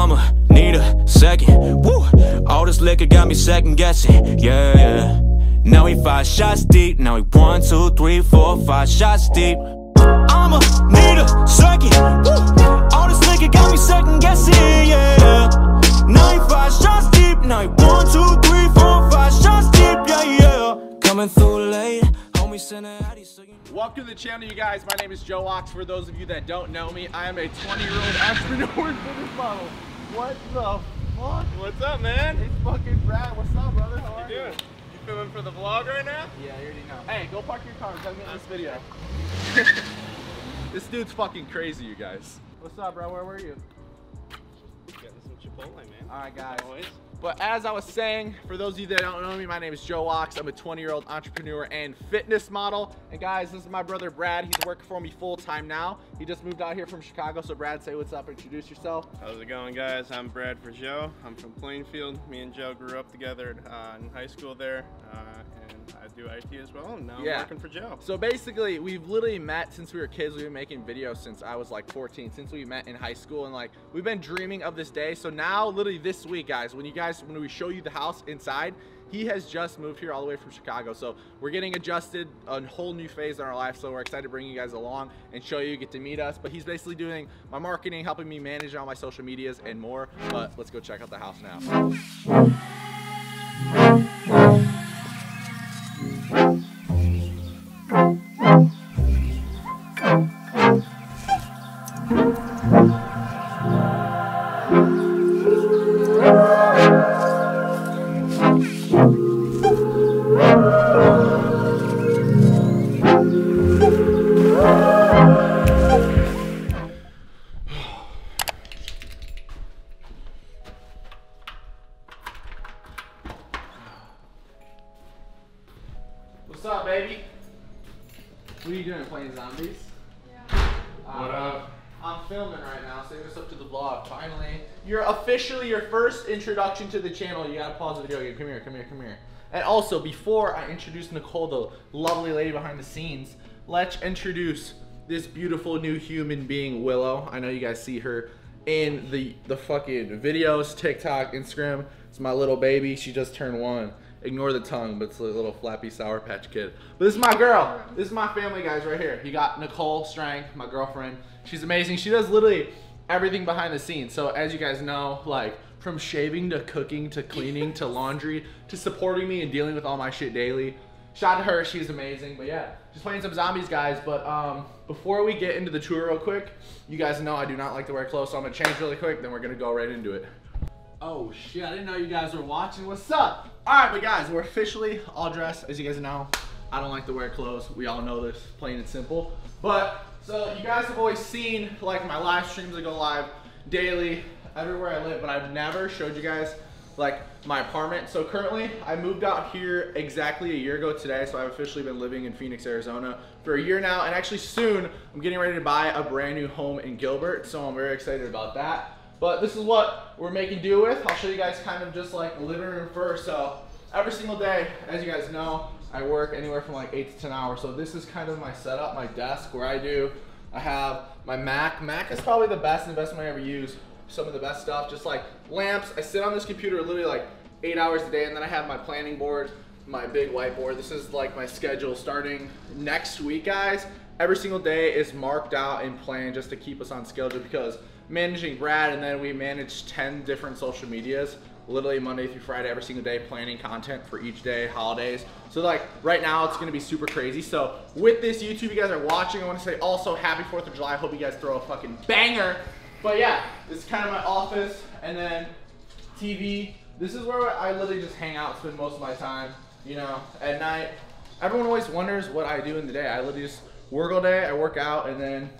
I'ma need a second. Woo! All this liquor got me second guessing. Yeah, yeah. Now we five shots deep. Now we one, two, three, four, five shots deep. I'ma need a second. Woo! All this liquor got me second guessing. Yeah. Now we five shots deep. Now we one, two, three, four, five shots deep. Yeah, yeah. Coming through late. Homie sent a Addy, so you know. Welcome to the channel, you guys. My name is Joe Wachs. For those of you that don't know me, I am a 20-year-old entrepreneur and fitness model. What the fuck? What's up, man? It's fucking Brad. What's up, brother? How are you doing? You filming for the vlog right now? Yeah, you already know. Hey, go park your car. Come get in this video. this dude's fucking crazy, you guys. What's up, bro? Where were you? Getting some Chipotle, man. All right, guys. But as I was saying, for those of you that don't know me, my name is Joe Wachs. I'm a 20-year-old entrepreneur and fitness model. And guys, this is my brother Brad. He's working for me full time now. He just moved out here from Chicago. So Brad, say what's up. Introduce yourself. How's it going, guys? I'm Brad for Joe. I'm from Plainfield. Me and Joe grew up together uh, in high school there, uh, do IT as well. And now Yeah. I'm working for Joe. So basically, we've literally met since we were kids. We've been making videos since I was like 14, since we met in high school, and like we've been dreaming of this day. So now, literally this week, guys, when you guys when we show you the house inside, he has just moved here all the way from Chicago. So we're getting adjusted, a whole new phase in our life. So we're excited to bring you guys along and show you, get to meet us. But he's basically doing my marketing, helping me manage all my social medias and more. But let's go check out the house now. Doing? Playing zombies? Yeah. What um, up? I'm filming right now, saving us up to the vlog. Finally, you're officially your first introduction to the channel. You gotta pause the video. again. Come here, come here, come here. And also, before I introduce Nicole, the lovely lady behind the scenes, let's introduce this beautiful new human being, Willow. I know you guys see her in the the fucking videos, TikTok, Instagram. It's my little baby. She just turned one. Ignore the tongue, but it's a little flappy Sour Patch Kid. But this is my girl. This is my family, guys, right here. You got Nicole Strang, my girlfriend. She's amazing. She does literally everything behind the scenes. So as you guys know, like from shaving to cooking to cleaning to laundry to supporting me and dealing with all my shit daily. Shout out to her, she's amazing. But yeah, just playing some zombies, guys. But um, before we get into the tour real quick, you guys know I do not like to wear clothes, so I'm gonna change really quick. Then we're gonna go right into it. Oh shit, I didn't know you guys were watching. What's up? Alright, but guys, we're officially all dressed. As you guys know, I don't like to wear clothes. We all know this, plain and simple. But, so you guys have always seen like my live streams that go live daily everywhere I live, but I've never showed you guys like my apartment. So currently, I moved out here exactly a year ago today, so I've officially been living in Phoenix, Arizona for a year now, and actually soon, I'm getting ready to buy a brand new home in Gilbert, so I'm very excited about that. But this is what we're making do with. I'll show you guys kind of just like the living room first. So every single day, as you guys know, I work anywhere from like eight to 10 hours. So this is kind of my setup, my desk where I do, I have my Mac. Mac is probably the best investment I ever use. Some of the best stuff, just like lamps. I sit on this computer literally like eight hours a day and then I have my planning board, my big whiteboard. This is like my schedule starting next week, guys. Every single day is marked out and planned just to keep us on schedule because managing Brad and then we manage 10 different social medias literally Monday through Friday every single day planning content for each day holidays. So like right now it's gonna be super crazy. So with this YouTube you guys are watching I want to say also happy 4th of July. I hope you guys throw a fucking banger. But yeah this is kind of my office and then TV this is where I literally just hang out spend most of my time you know at night. Everyone always wonders what I do in the day. I literally just work all day I work out and then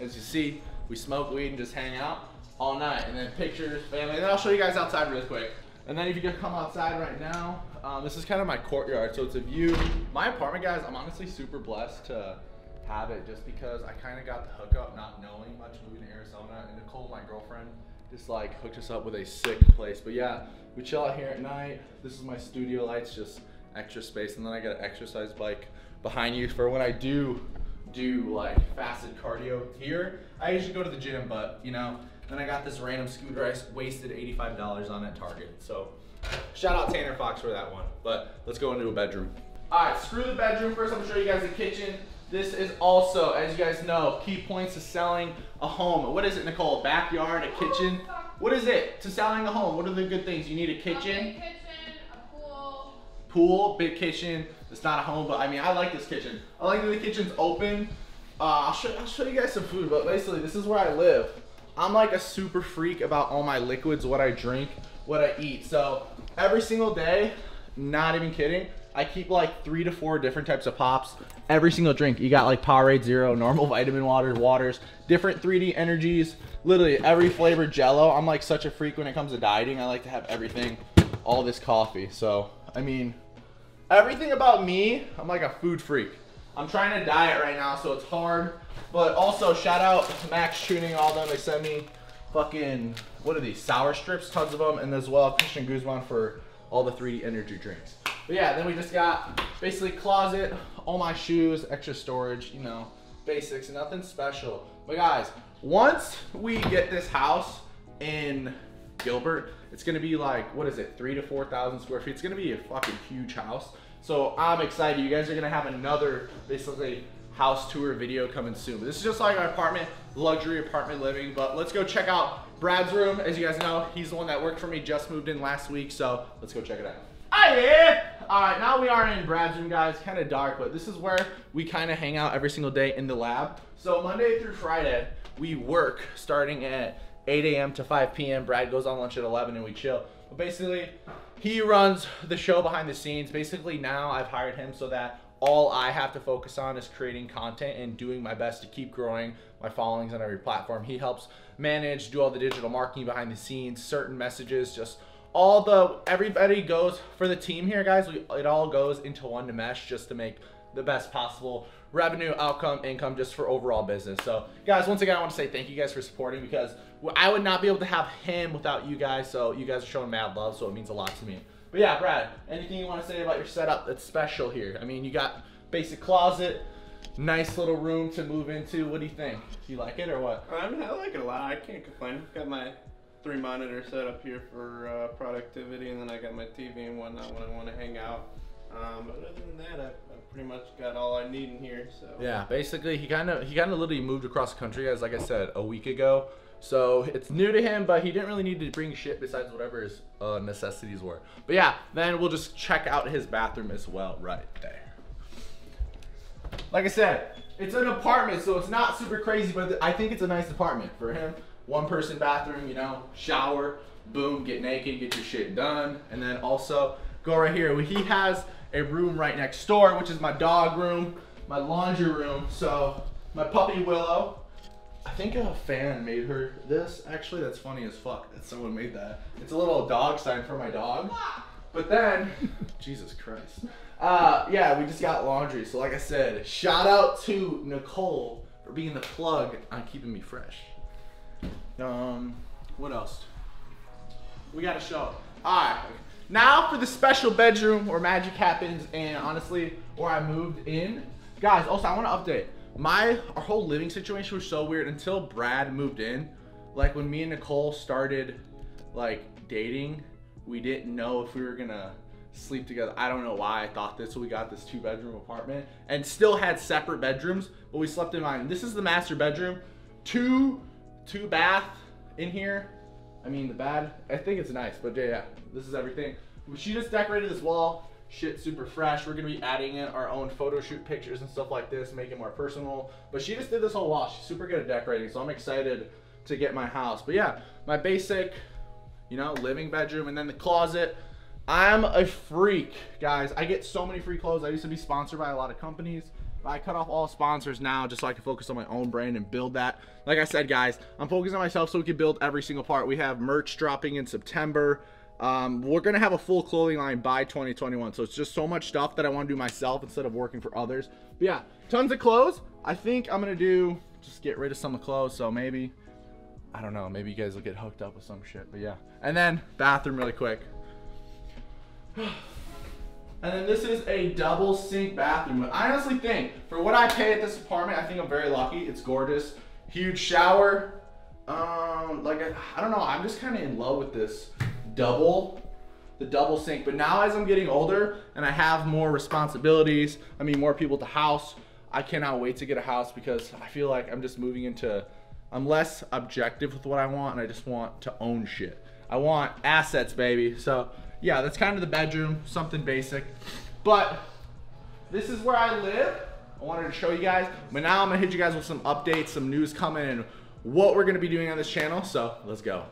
as you see we smoke weed and just hang out all night. And then pictures, family. And then I'll show you guys outside real quick. And then if you can come outside right now, um, this is kind of my courtyard. So it's a view. My apartment, guys, I'm honestly super blessed to have it just because I kind of got the hookup not knowing much moving to Arizona. And Nicole, my girlfriend, just like hooked us up with a sick place. But yeah, we chill out here at night. This is my studio lights, just extra space. And then I got an exercise bike behind you for when I do do like fasted cardio here. I usually go to the gym, but you know, then I got this random scooter I wasted $85 on at Target. So shout out Tanner Fox for that one. But let's go into a bedroom. All right, screw the bedroom. First, I'm gonna show you guys the kitchen. This is also, as you guys know, key points to selling a home. What is it, Nicole? A backyard, a kitchen? What is it to selling a home? What are the good things? You need a kitchen, A big kitchen, a pool. big kitchen. It's not a home, but I mean, I like this kitchen. I like that the kitchen's open. Uh, I'll, show, I'll show you guys some food, but basically, this is where I live. I'm like a super freak about all my liquids, what I drink, what I eat. So every single day, not even kidding, I keep like three to four different types of pops. Every single drink, you got like Powerade Zero, normal vitamin water, waters, different 3D energies, literally every flavor Jello. I'm like such a freak when it comes to dieting. I like to have everything, all this coffee. So I mean, everything about me, I'm like a food freak. I'm trying to diet right now, so it's hard. But also, shout out to Maxx Chewning, all them. They sent me fucking, what are these? Sour strips, tons of them. And as well, Christian Guzman for all the 3D energy drinks. But yeah, then we just got basically closet, all my shoes, extra storage, you know, basics, nothing special. But guys, once we get this house in Gilbert, it's gonna be like, what is it, three to 4,000 square feet. It's gonna be a fucking huge house. So I'm excited. You guys are gonna have another, basically, house tour video coming soon. But this is just like our apartment, luxury apartment living. But let's go check out Brad's room. As you guys know, he's the one that worked for me, just moved in last week. So let's go check it out. Hi yeah. All right, now we are in Brad's room, guys. Kind of dark, but this is where we kind of hang out every single day in the lab. So Monday through Friday, we work starting at 8 a.m. to 5 p.m. Brad goes on lunch at 11 and we chill. But basically, he runs the show behind the scenes. Basically, now I've hired him so that all I have to focus on is creating content and doing my best to keep growing my followings on every platform. He helps manage, do all the digital marketing behind the scenes, certain messages, just all the everybody goes for the team here, guys. We, it all goes into one mesh just to make the best possible revenue, outcome, income, just for overall business. So, guys, once again, I want to say thank you guys for supporting because I would not be able to have him without you guys. So, you guys are showing mad love, so it means a lot to me. But yeah, Brad, anything you want to say about your setup that's special here? I mean, you got basic closet, nice little room to move into. What do you think? Do you like it or what? I mean, I like it a lot. I can't complain. Got my three monitor set up here for uh, productivity, and then I got my TV and whatnot when I want to hang out. Um, but other than that, I've, I've pretty much got all I need in here. So Yeah, basically he kind of he kind of literally moved across the country, as like I said, a week ago. So it's new to him, but he didn't really need to bring shit besides whatever his uh, necessities were. But yeah, then we'll just check out his bathroom as well, right there. Like I said, it's an apartment, so it's not super crazy, but I think it's a nice apartment for him. One person bathroom, you know, shower, boom, get naked, get your shit done, and then also go right here. He has a room right next door, which is my dog room, my laundry room. So my puppy Willow, I think a fan made her this. Actually, that's funny as fuck that someone made that. It's a little dog sign for my dog. But then, Jesus Christ. Uh, yeah, we just got laundry. So like I said, shout out to Nicole for being the plug on keeping me fresh. Um, what else? We got a show. Alright. Now for the special bedroom where magic happens and honestly where I moved in. Guys, also I want to update. My our whole living situation was so weird until Brad moved in. Like when me and Nicole started like dating, we didn't know if we were gonna sleep together. I don't know why I thought this. So we got this two bedroom apartment and still had separate bedrooms, but we slept in mine. This is the master bedroom. Two two bath in here. I mean the bad. I think it's nice, but yeah, yeah, this is everything. She just decorated this wall. Shit, super fresh. We're gonna be adding in our own photo shoot pictures and stuff like this, make it more personal. But she just did this whole wall. She's super good at decorating, so I'm excited to get my house. But yeah, my basic, you know, living bedroom, and then the closet. I'm a freak, guys. I get so many free clothes. I used to be sponsored by a lot of companies. I cut off all sponsors now just so I can focus on my own brand and build that. Like I said, guys, I'm focusing on myself so we can build every single part. We have merch dropping in September. Um, we're gonna have a full clothing line by 2021. So it's just so much stuff that I want to do myself instead of working for others. But yeah, tons of clothes. I think I'm gonna do just get rid of some of the clothes. So maybe I don't know. Maybe you guys will get hooked up with some shit. But yeah, and then bathroom really quick. And then this is a double sink bathroom. I honestly think, for what I pay at this apartment, I think I'm very lucky. It's gorgeous. Huge shower. Um, like, I, I don't know, I'm just kind of in love with this double, the double sink. But now as I'm getting older and I have more responsibilities, I mean, more people to house, I cannot wait to get a house because I feel like I'm just moving into, I'm less objective with what I want and I just want to own shit. I want assets, baby. So yeah, that's kind of the bedroom, something basic. But this is where I live. I wanted to show you guys, but now I'm gonna hit you guys with some updates, some news coming, and what we're gonna be doing on this channel. So let's go.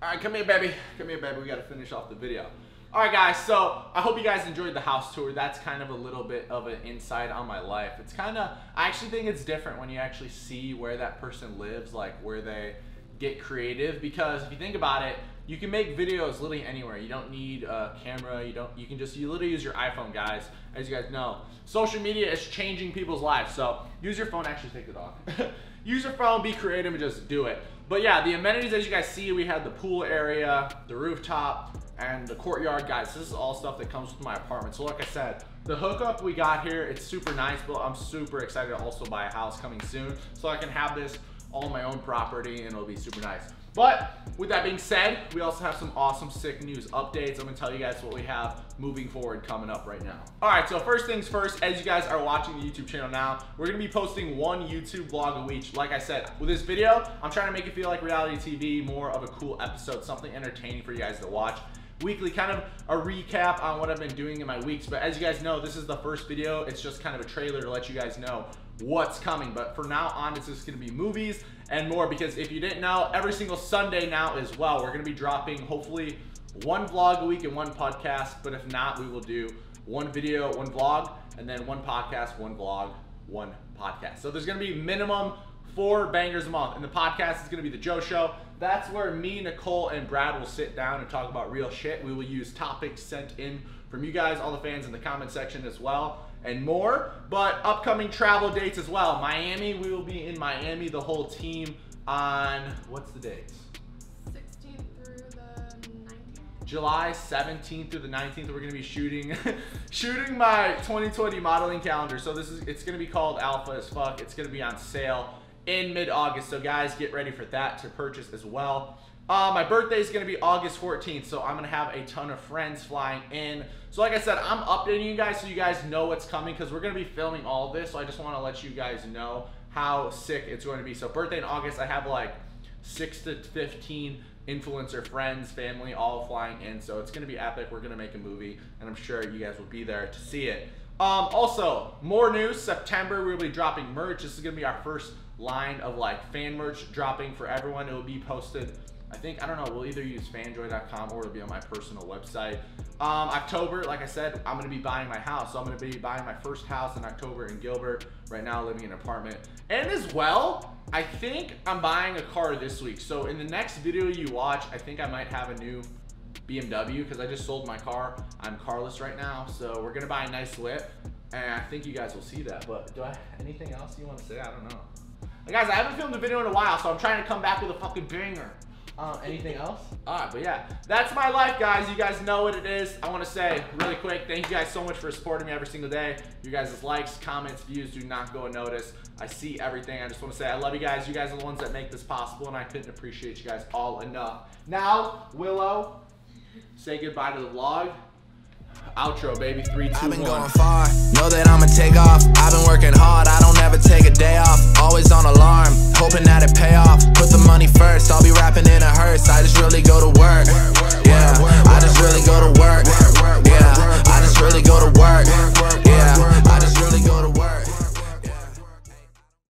All right, come here, baby. Come here, baby. We gotta finish off the video. All right, guys. So I hope you guys enjoyed the house tour. That's kind of a little bit of an insight on my life. It's kind of, I actually think it's different when you actually see where that person lives, like where they get creative. Because if you think about it, you can make videos literally anywhere. You don't need a camera. You don't. You can just you literally use your iPhone, guys. As you guys know, social media is changing people's lives. So use your phone. Actually, take it off. use your phone. Be creative and just do it. But yeah, the amenities as you guys see, we had the pool area, the rooftop, and the courtyard, guys. This is all stuff that comes with my apartment. So like I said, the hookup we got here, it's super nice, but I'm super excited to also buy a house coming soon, so I can have this all my own property and it'll be super nice. But with that being said, we also have some awesome sick news updates. I'm gonna tell you guys what we have moving forward coming up right now. All right, so first things first, as you guys are watching the YouTube channel now, we're gonna be posting one YouTube vlog a week. Like I said, with this video, I'm trying to make it feel like reality TV, more of a cool episode, something entertaining for you guys to watch weekly kind of a recap on what I've been doing in my weeks. But as you guys know, this is the first video. It's just kind of a trailer to let you guys know what's coming. But for now on, it's just gonna be movies and more because if you didn't know, every single Sunday now as well, we're gonna be dropping hopefully one vlog a week and one podcast. But if not, we will do one video, one vlog, and then one podcast, one vlog, one podcast. So there's gonna be minimum four bangers a month. And the podcast is gonna be the Joe Show. That's where me, Nicole, and Brad will sit down and talk about real shit. We will use topics sent in from you guys, all the fans in the comment section as well and more. But upcoming travel dates as well. Miami, we will be in Miami, the whole team on, what's the dates? 16th through the 19th. July 17th through the 19th, we're gonna be shooting shooting my 2020 modeling calendar. So this is it's gonna be called Alpha as fuck. It's gonna be on sale in mid-August. So guys, get ready for that to purchase as well. Uh, my birthday is going to be August 14th, so I'm going to have a ton of friends flying in. So like I said, I'm updating you guys so you guys know what's coming because we're going to be filming all this. So I just want to let you guys know how sick it's going to be. So birthday in August, I have like 6 to 15 influencer friends, family, all flying in. So it's going to be epic. We're going to make a movie, and I'm sure you guys will be there to see it. Um, also, more news. September, we'll be dropping merch. This is going to be our first line of like fan merch dropping for everyone. It will be posted I think, I don't know, we'll either use fanjoy.com or it'll be on my personal website. Um, October, like I said, I'm gonna be buying my house. So I'm gonna be buying my first house in October in Gilbert. Right now, living in an apartment. And as well, I think I'm buying a car this week. So in the next video you watch, I think I might have a new BMW because I just sold my car. I'm carless right now. So we're gonna buy a nice whip. And I think you guys will see that. But do I, anything else you wanna say? I don't know. Guys, I haven't filmed a video in a while, so I'm trying to come back with a fucking banger. Uh, anything else? All right, but yeah, that's my life, guys. You guys know what it is. I want to say really quick, thank you guys so much for supporting me every single day. You guys' likes, comments, views do not go unnoticed. I see everything. I just want to say I love you guys. You guys are the ones that make this possible, and I couldn't appreciate you guys all enough. Now, Willow, say goodbye to the vlog. Outro, baby. Three, two, I've been one. going far, know that I'ma take off. I've been working hard, I don't never take a day off, always on alarm, hoping that it pay off. Put the money first, I'll be rapping in a hearse. I just really go to work. Yeah, I just really go to work. Yeah, I just really go to work. Yeah, I just really go to work.